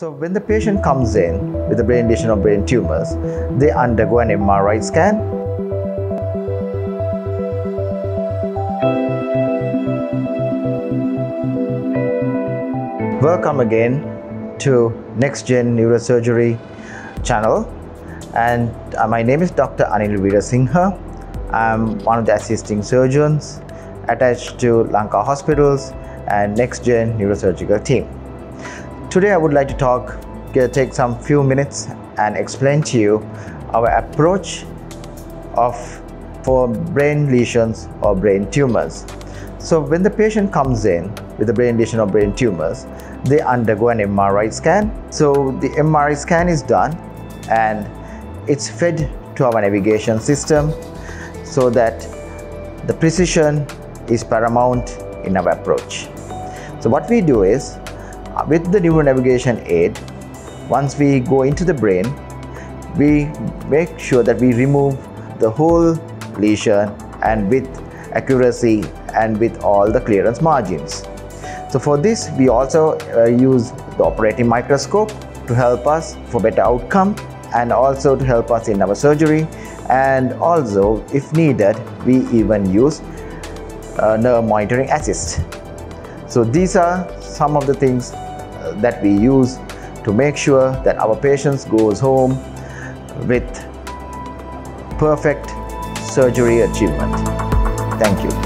So when the patient comes in with a brain lesion or brain tumors, they undergo an MRI scan. Welcome again to Next Gen Neurosurgery channel and uh, my name is Dr. Anil Weerasinghe. I'm one of the assisting surgeons attached to Lanka Hospitals and Next Gen Neurosurgical team. Today I would like to talk, take some few minutes and explain to you our approach of for brain lesions or brain tumors. So when the patient comes in with a brain lesion or brain tumors, they undergo an MRI scan. So the MRI scan is done and it's fed to our navigation system so that the precision is paramount in our approach. So what we do is with the neuro navigation aid, once we go into the brain, we make sure that we remove the whole lesion and with accuracy and with all the clearance margins. So for this, we also uh, use the operating microscope to help us for better outcome and also to help us in our surgery and also if needed we even use uh, nerve monitoring assist so these are some of the things that we use to make sure that our patients goes home with perfect surgery achievement. Thank you